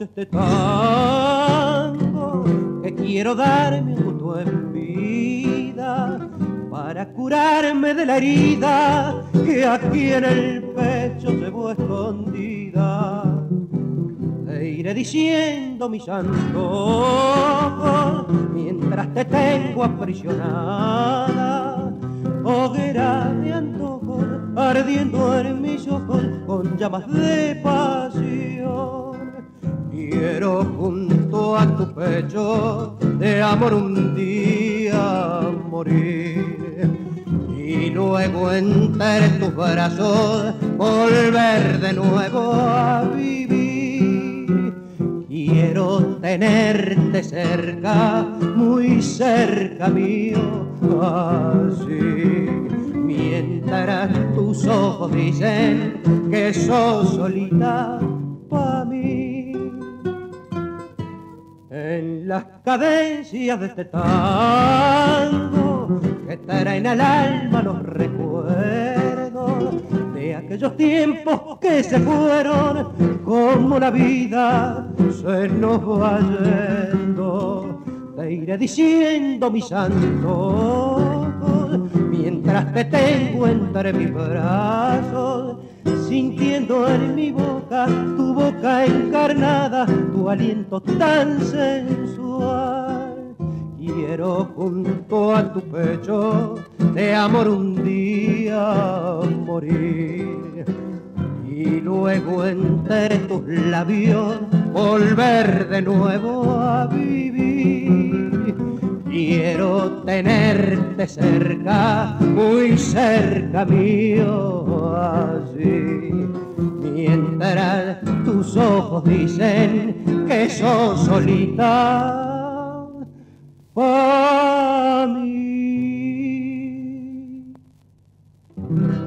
este tango que quiero darme un en vida para curarme de la herida que aquí en el pecho llevo escondida. Te iré diciendo mi santo mientras te tengo aprisionada, hoguera de antojo ardiendo en mis ojos con llamas de pasión Quiero junto a tu pecho de amor un día morir luego entre tus brazos volver de nuevo a vivir. Quiero tenerte cerca, muy cerca mío, así. Mientras tus ojos dicen que sos solita para mí en las cadencias de este tango que traen al alma los recuerdos de aquellos tiempos que se fueron como la vida se nos va yendo. Te iré diciendo mi santo mientras te tengo entre mis brazos sintiendo en mi boca tu boca encarnada, tu aliento tan sensual. Quiero junto a tu pecho de amor un día morir y luego entre tus labios volver de nuevo a vivir. Quiero tenerte cerca, muy cerca mío, así. Mientras tus ojos dicen que sos solita Mm-hmm.